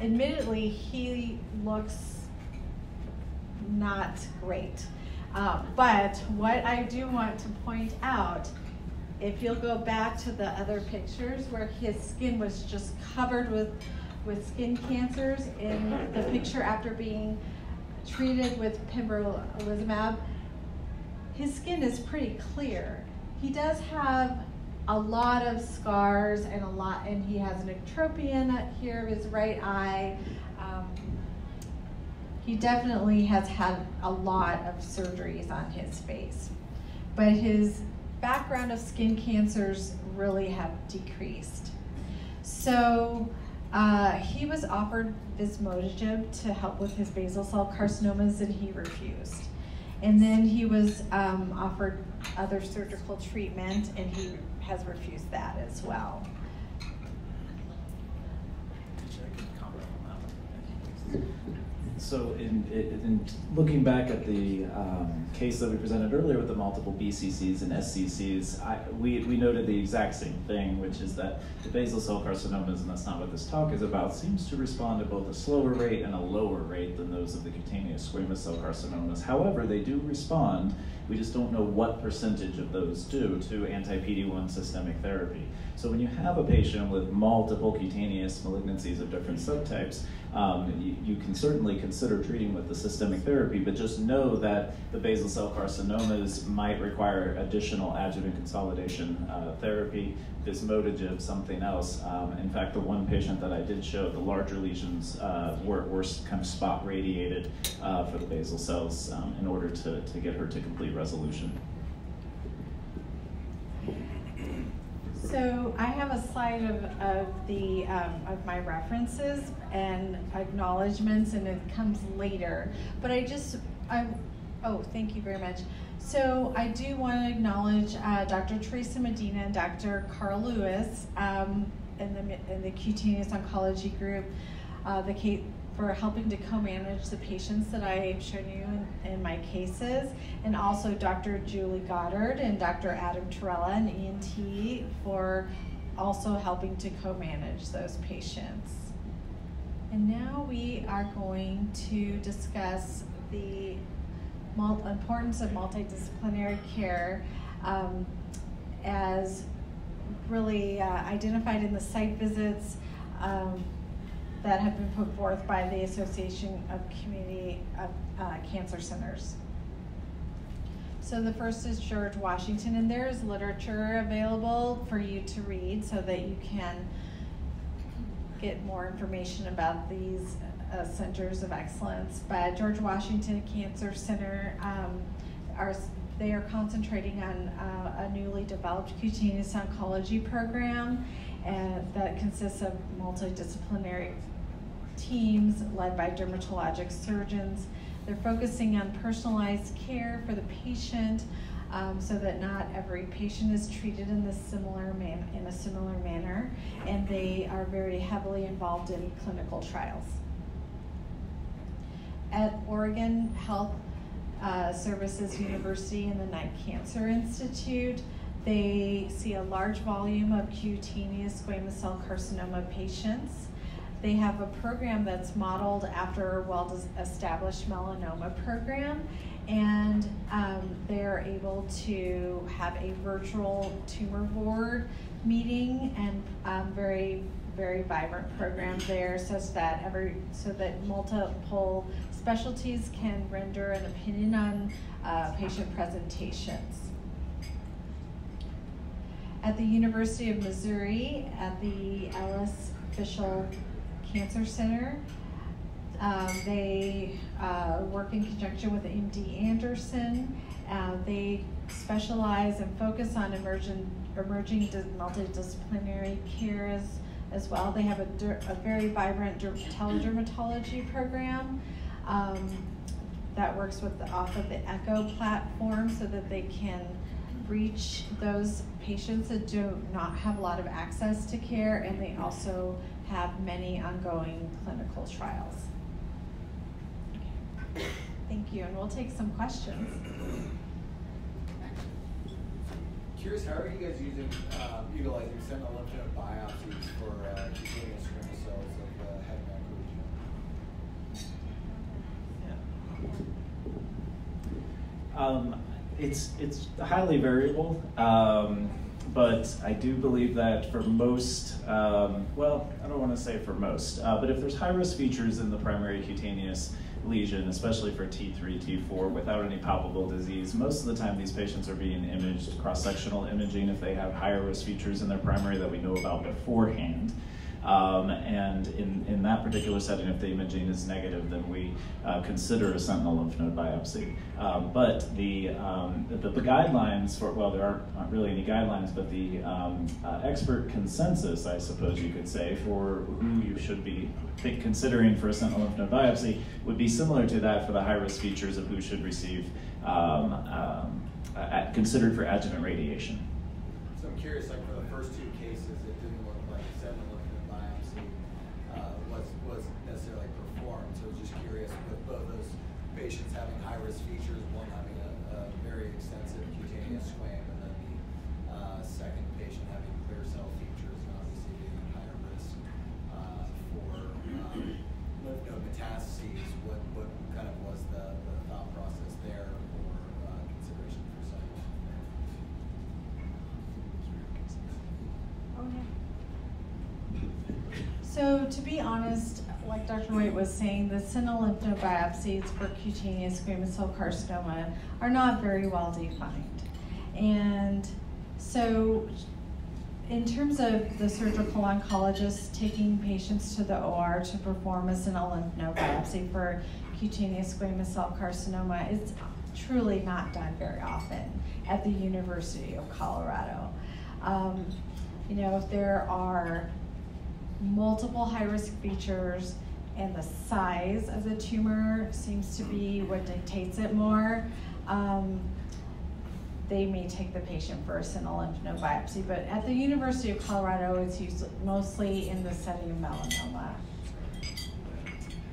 [SPEAKER 2] Admittedly, he looks not great. Um, but what I do want to point out, if you'll go back to the other pictures where his skin was just covered with, with skin cancers in the picture after being treated with pembrolizumab, his skin is pretty clear. He does have a lot of scars and a lot, and he has an ectropion here of his right eye. Um, he definitely has had a lot of surgeries on his face, but his background of skin cancers really have decreased. So uh, he was offered vismodegib to help with his basal cell carcinomas and he refused. And then he was um, offered other surgical treatment and he has refused that as well.
[SPEAKER 3] So in, in, looking back at the um, case that we presented earlier with the multiple BCCs and SCCs, I, we, we noted the exact same thing, which is that the basal cell carcinomas, and that's not what this talk is about, seems to respond at both a slower rate and a lower rate than those of the cutaneous squamous cell carcinomas. However, they do respond, we just don't know what percentage of those do to anti-PD-1 systemic therapy. So when you have a patient with multiple cutaneous malignancies of different subtypes, um, you, you, can certainly consider treating with the systemic therapy, but just know that the basal cell carcinomas might require additional adjuvant consolidation uh, therapy, vismodegib, something else. Um, in fact, the one patient that I did show, the larger lesions uh, were, were kind of spot radiated uh, for the basal cells um, in order to, to get her to complete resolution.
[SPEAKER 2] So I have a slide of, of the um, of my references and acknowledgments, and it comes later. But I just I oh thank you very much. So I do want to acknowledge uh, Dr. Teresa Medina and Dr. Karl Lewis um, in the in the cutaneous oncology group. Uh, the for helping to co-manage the patients that I've shown you in, in, my cases, and also Dr. Julie Goddard and Dr. Adam Terella and ENT for also helping to co-manage those patients. And now we are going to discuss the importance of multidisciplinary care um, as really uh, identified in the site visits um, that have been put forth by the Association of Community of uh, Cancer Centers. So the first is George Washington, and there is literature available for you to read so that you can get more information about these uh, centers of excellence. But George Washington Cancer Center um, are they are concentrating on uh, a newly developed cutaneous oncology program that consists of multidisciplinary teams led by dermatologic surgeons. They're focusing on personalized care for the patient um, so that not every patient is treated in similar man in a similar manner, and they are very heavily involved in clinical trials. At Oregon Health uh, Services University and the Knight Cancer Institute, they see a large volume of cutaneous squamous cell carcinoma patients. They have a program that's modeled after a well-established melanoma program, and um, they're able to have a virtual tumor board meeting and um, very very vibrant program there such that every so that multiple specialties can render an opinion on uh, patient presentations at the University of Missouri at the Ellis Fischel Cancer Center. Um, they uh, work in conjunction with MD Anderson. Uh, they specialize and focus on emerging, emerging multidisciplinary care as, as well. They have a, a very vibrant teledermatology program um, that works with the, off of the ECHO platform so that they can reach those patients that do not have a lot of access to care and they also have many ongoing clinical trials. Thank you, and we'll take some questions.
[SPEAKER 4] Curious, how are you guys using, uh, utilizing sentinel lymph node biopsies for uh, cutaneous squamous cells of the head and neck
[SPEAKER 3] region? Yeah. Um, it's it's highly variable. Um, but I do believe that for most, um, well, I don't want to say for most, uh, but if there's high risk features in the primary cutaneous lesion, especially for T3, T4, without any palpable disease. Most of the time, these patients are being imaged cross-sectional imaging if they have higher risk features in their primary that we know about beforehand. Um, and in, in that particular setting, if the imaging is negative, then we uh, consider a sentinel lymph node biopsy. Um, but the, um, the, the, guidelines for, well, there aren't, aren't really any guidelines, but the um, uh, expert consensus, I suppose you could say, for who you should be considering for a sentinel lymph node biopsy would be similar to that for the high risk features of who should receive um, um, considered for adjuvant radiation.
[SPEAKER 4] So I'm curious, like
[SPEAKER 2] honest, like Dr. Waite was saying, the sentinel node biopsies for cutaneous squamous cell carcinoma are not very well defined. And so in terms of the surgical oncologist taking patients to the OR to perform a sentinel node biopsy for cutaneous squamous cell carcinoma, it's truly not done very often at the University of Colorado. Um, you know, if there are multiple high-risk features and the size of the tumor seems to be what dictates it more. Um, they may take the patient first for a lymph node biopsy, but at the University of Colorado, it's used mostly in the setting of melanoma.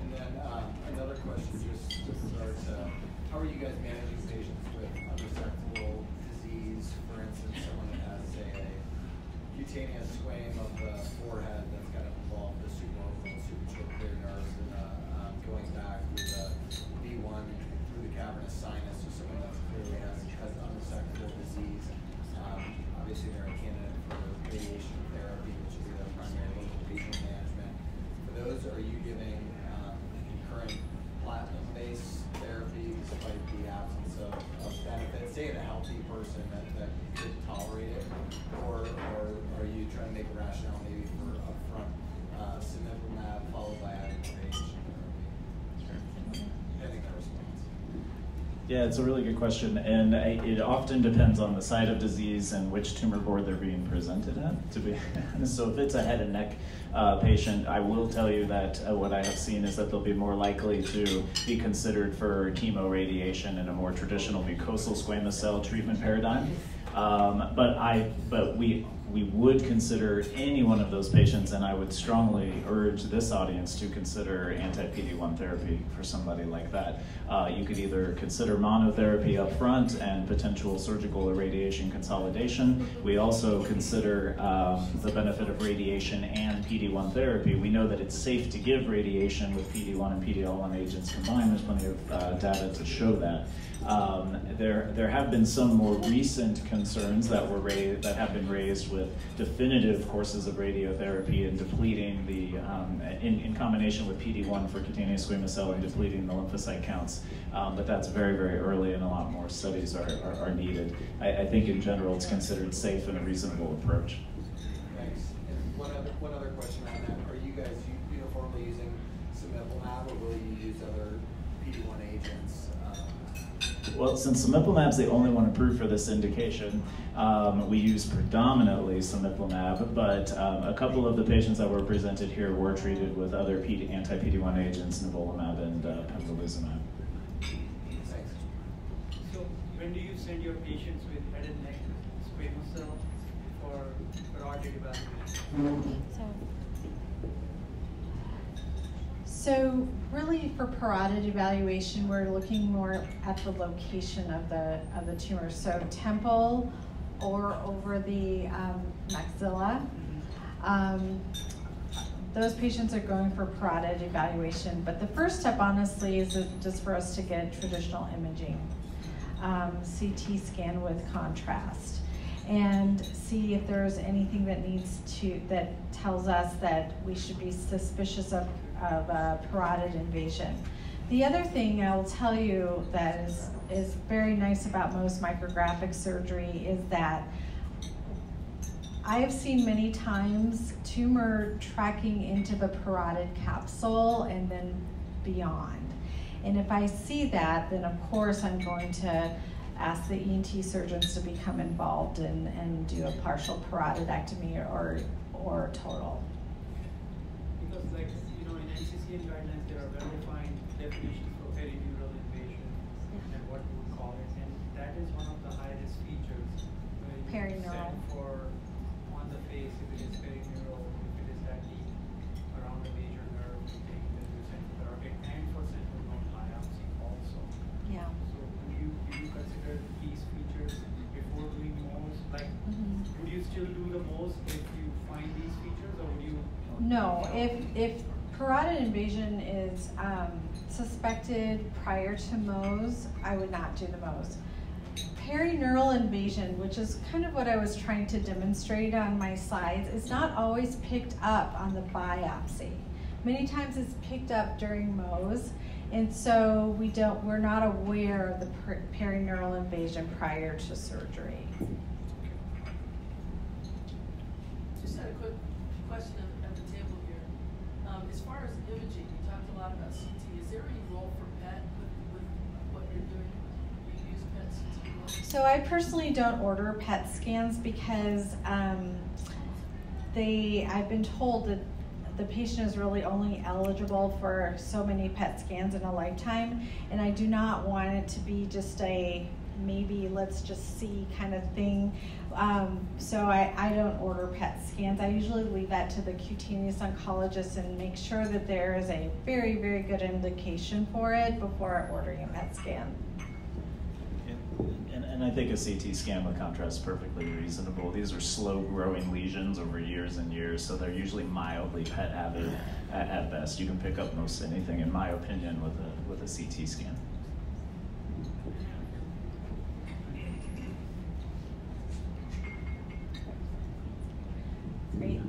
[SPEAKER 4] And then uh, another question, just to start, uh, how are you guys managing patients with unresectable disease? For instance, someone that has, say, a cutaneous
[SPEAKER 3] it's a really good question, and it often depends on the site of disease and which tumor board they're being presented at. To be (laughs) so if it's a head and neck uh, patient, I will tell you that uh, what I have seen is that they'll be more likely to be considered for chemoradiation in a more traditional mucosal squamous cell treatment paradigm. Um, but I, but we we would consider any one of those patients, and I would strongly urge this audience to consider anti-PD-1 therapy for somebody like that. Uh, you could either consider monotherapy up front and potential surgical or radiation consolidation. We also consider um, the benefit of radiation and PD-1 therapy. We know that it's safe to give radiation with PD-1 and PD-L1 agents combined. There's plenty of uh, data to show that. Um, there, there have been some more recent concerns that were raised, that have been raised with definitive courses of radiotherapy and depleting the, um, in, in combination with PD-1 for cutaneous squamous cell and depleting the lymphocyte counts. Um, but that's very, very early and a lot more studies are, are, are needed. I, I, think in general it's considered safe and a reasonable approach.
[SPEAKER 4] Thanks. And one other, one other question on that. Are you guys uniformly using cemiplimab or will you use other PD-1 agents?
[SPEAKER 3] Well, since cemiplimab is the only one approved for this indication, um, we use predominantly cemiplimab, but um, a couple of the patients that were presented here were treated with other anti-PD-1 agents, nivolumab and uh, pembrolizumab.
[SPEAKER 5] So when do you send your patients with head and neck squamous cell for parotid evaluation?
[SPEAKER 2] So so really for parotid evaluation, we're looking more at the location of the, of the tumor. So temple or over the um, maxilla. Um, those patients are going for parotid evaluation, but the first step honestly is just for us to get traditional imaging, um, CT scan with contrast and see if there's anything that needs to, that tells us that we should be suspicious of of a parotid invasion. The other thing I will tell you that is, is very nice about Mohs micrographic surgery is that I have seen many times tumor tracking into the parotid capsule and then beyond. And if I see that, then of course I'm going to ask the ENT surgeons to become involved and, and do a partial parotidectomy or, or total.
[SPEAKER 5] Because like, you know, in NCCN guidelines, there are well-defined definitions for perineural invasion and what we would call it, and that is one of the highest features. where you
[SPEAKER 2] Perineural.
[SPEAKER 5] send For, on the face, if it is perineural, if it is that deep around the major nerve, we take it to central carotid, and for sentinel node biopsy also.
[SPEAKER 2] Yeah.
[SPEAKER 5] So would you, do you consider these features before doing Mohs? Like,
[SPEAKER 2] Mhm.
[SPEAKER 5] would you still do the Mohs if you find these features, or would you?
[SPEAKER 2] No, if, if parotid invasion is um, suspected prior to Mohs, I would not do the Mohs. Perineural invasion, which is kind of what I was trying to demonstrate on my slides, is not always picked up on the biopsy. Many times it's picked up during Mohs, and so we don't, we're not aware of the per- perineural invasion prior to surgery.
[SPEAKER 6] Just had a quick question at, at the table here. Um, as far as imaging, you talked a lot about CT. Is there any role for PET with, with what you're doing?
[SPEAKER 2] So I personally don't order PET scans because um, they, I've been told that the patient is really only eligible for so many PET scans in a lifetime, and I do not want it to be just a maybe let's just see kind of thing. Um, so I, I don't order PET scans. I usually leave that to the cutaneous oncologist and make sure that there is a very, very good indication for it before ordering a PET scan.
[SPEAKER 3] And, and I think a CT scan with contrast is perfectly reasonable. These are slow growing lesions over years and years, so they're usually mildly PET avid at, at best. You can pick up most anything, in my opinion, with a, with a CT scan.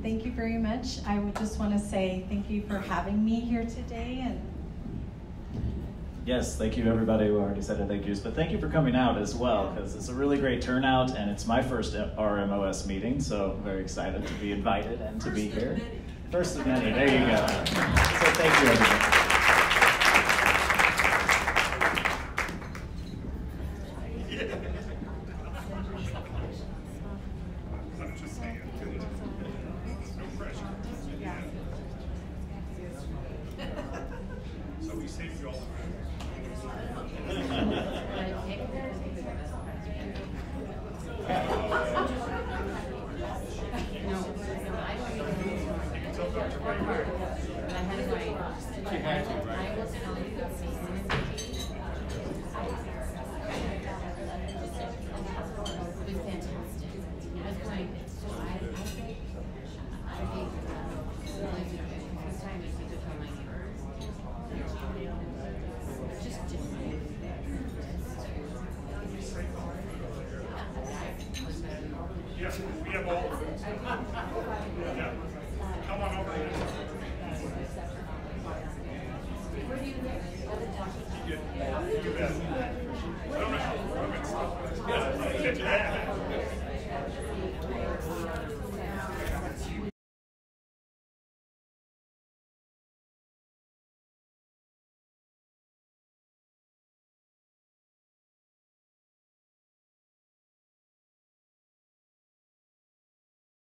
[SPEAKER 2] Thank you very much. I would just want to say thank you for having me here today and
[SPEAKER 3] Yes, thank you everybody who already said their thank yous, but thank you for coming out as well because it's a really great turnout and it's my first RMOS meeting, so I'm very excited to be invited and to be
[SPEAKER 6] First of
[SPEAKER 3] here. First of many, there you go. So thank you everybody.
[SPEAKER 7] So we saved you all. Yes, we have all of them. Yeah. Come on over here. Yeah, you bet. All right, all right. Yeah, get to that.